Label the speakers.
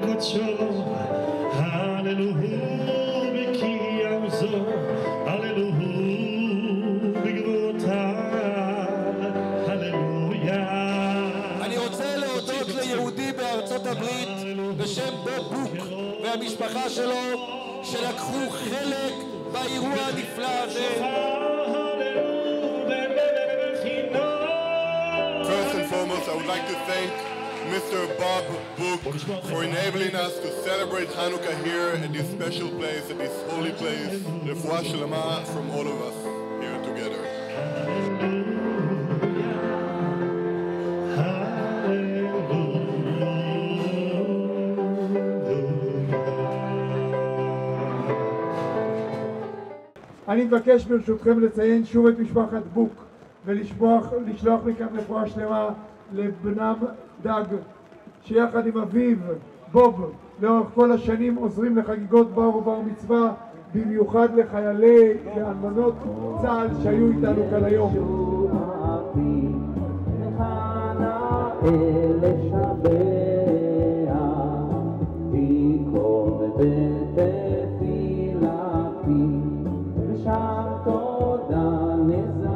Speaker 1: קודשו, הללוהו בקיימזו, הללוהו בגבורותיו, הללויה.
Speaker 2: אני רוצה להודות ליהודי בארצות הברית בשם בוב בוק והמשפחה שלו שלקחו חלק באירוע הנפלא הזה.
Speaker 3: Mr. Bob Book for enabling us to celebrate Hanukkah here at this special place, at this holy place. Refuah Shalama from all of us here together.
Speaker 4: אני מבקש ברשותכם לציין שוב את משפחת בוק ולשלוח מכאן רפואה שלמה לבנם דג, שיחד עם אביו, בוב, לאורך כל השנים עוזרים לחגיגות בר ובר מצווה, במיוחד לחיילי ואלמנות צה"ל שהיו איתנו כאן היום.
Speaker 5: תודה נזר